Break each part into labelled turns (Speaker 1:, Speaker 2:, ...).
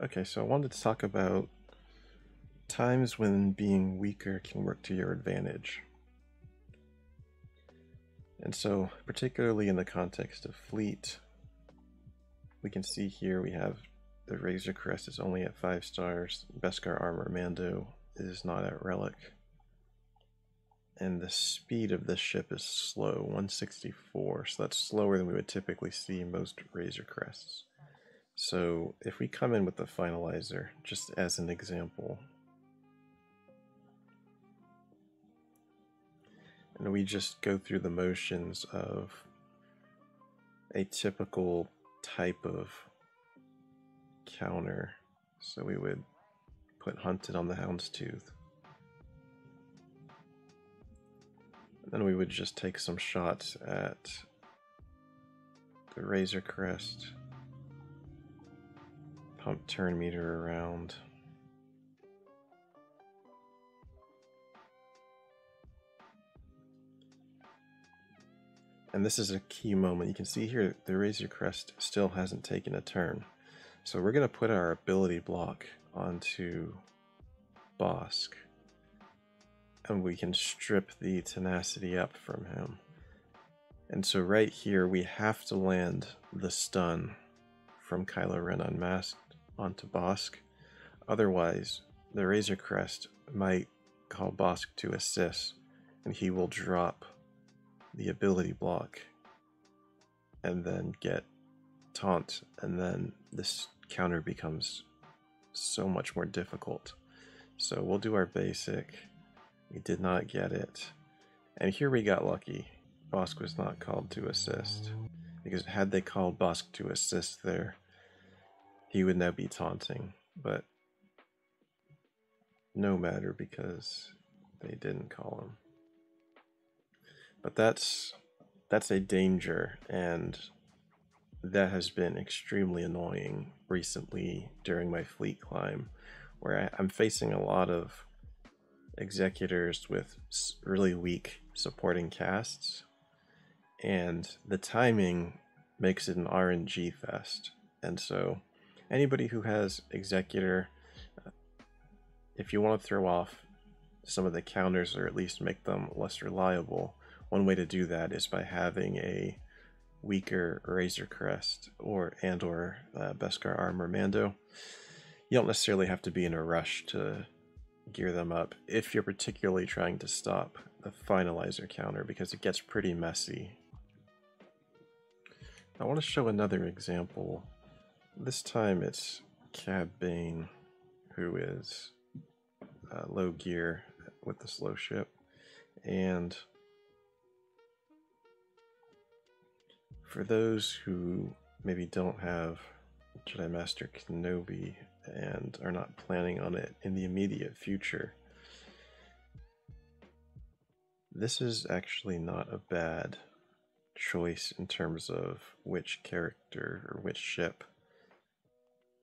Speaker 1: Okay, so I wanted to talk about times when being weaker can work to your advantage. And so, particularly in the context of fleet, we can see here we have the Razor Crest is only at 5 stars, Beskar Armor Mando is not at Relic. And the speed of this ship is slow, 164, so that's slower than we would typically see most Razor Crests. So if we come in with the finalizer, just as an example, and we just go through the motions of a typical type of counter. So we would put hunted on the houndstooth. And then we would just take some shots at the razor crest pump turn meter around. And this is a key moment. You can see here the Razor Crest still hasn't taken a turn. So we're going to put our ability block onto Bossk. And we can strip the tenacity up from him. And so right here we have to land the stun from Kylo Ren Unmasked onto Bossk. Otherwise, the Razor Crest might call Bossk to assist, and he will drop the ability block and then get taunt, and then this counter becomes so much more difficult. So we'll do our basic. We did not get it. And here we got lucky. Bossk was not called to assist. Because had they called Bossk to assist there, he would now be taunting, but no matter because they didn't call him. But that's that's a danger and that has been extremely annoying recently during my fleet climb where I, am facing a lot of executors with really weak supporting casts and the timing makes it an RNG fest and so anybody who has Executor, uh, if you want to throw off some of the counters or at least make them less reliable, one way to do that is by having a weaker Razor Crest or and or uh, Beskar Armor Mando. You don't necessarily have to be in a rush to gear them up if you're particularly trying to stop the finalizer counter because it gets pretty messy. I want to show another example this time it's Cad Bane who is uh, low gear with the slow ship. And for those who maybe don't have Jedi Master Kenobi and are not planning on it in the immediate future, this is actually not a bad choice in terms of which character or which ship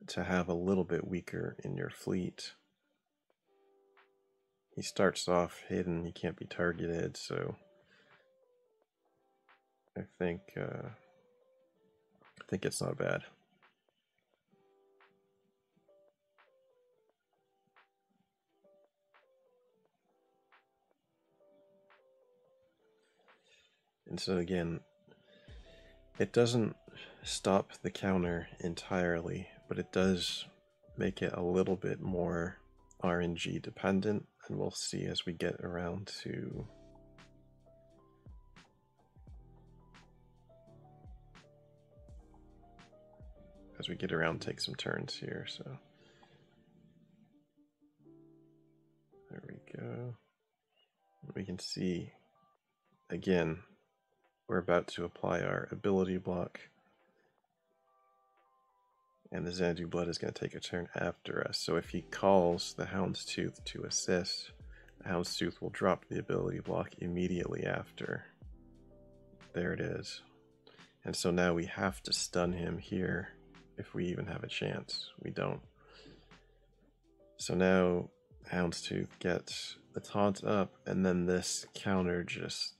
Speaker 1: to have a little bit weaker in your fleet. He starts off hidden, he can't be targeted, so I think uh, I think it's not bad. And so again, it doesn't stop the counter entirely but it does make it a little bit more RNG dependent, and we'll see as we get around to as we get around take some turns here so. There we go. We can see again we're about to apply our ability block and the Xanadu Blood is going to take a turn after us. So if he calls the Houndstooth to assist, the Houndstooth will drop the ability block immediately after. There it is. And so now we have to stun him here if we even have a chance. We don't. So now Houndstooth gets the taunt up, and then this counter just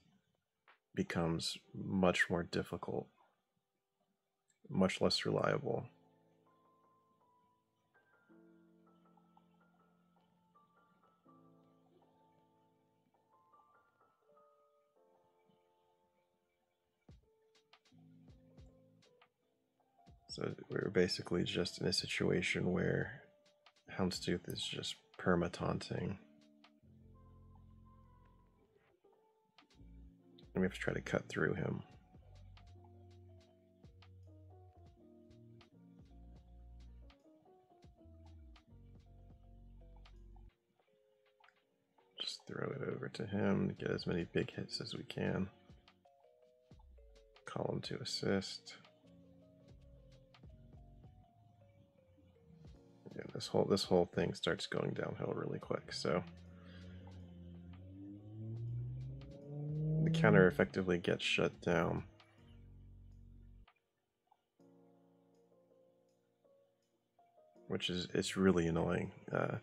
Speaker 1: becomes much more difficult, much less reliable. So we're basically just in a situation where Houndstooth is just perma taunting. And we have to try to cut through him. Just throw it over to him to get as many big hits as we can. Call him to assist. This whole this whole thing starts going downhill really quick, so the counter effectively gets shut down. Which is it's really annoying. Uh,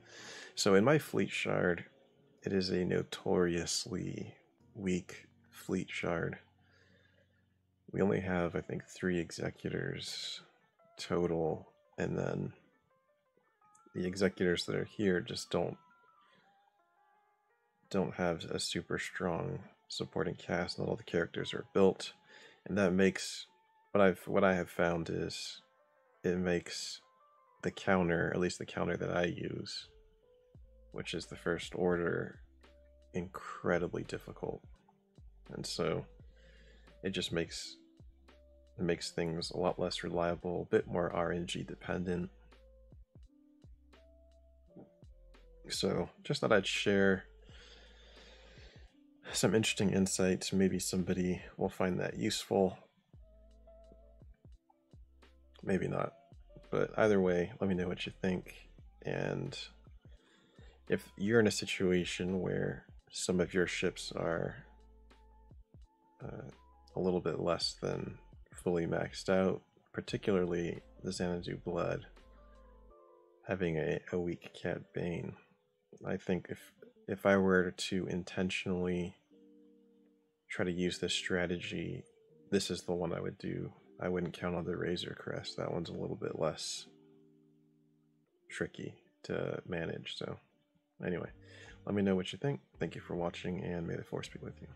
Speaker 1: so in my fleet shard, it is a notoriously weak fleet shard. We only have, I think, three executors total, and then the executors that are here just don't don't have a super strong supporting cast. Not all the characters are built, and that makes what I've what I have found is it makes the counter, at least the counter that I use, which is the first order, incredibly difficult, and so it just makes it makes things a lot less reliable, a bit more RNG dependent. So just thought I'd share some interesting insights. Maybe somebody will find that useful. Maybe not. But either way, let me know what you think. And if you're in a situation where some of your ships are uh, a little bit less than fully maxed out, particularly the Xanadu Blood, having a, a weak Cad Bane, I think if if I were to intentionally try to use this strategy, this is the one I would do. I wouldn't count on the Razor Crest. That one's a little bit less tricky to manage. So, anyway, let me know what you think. Thank you for watching, and may the force be with you.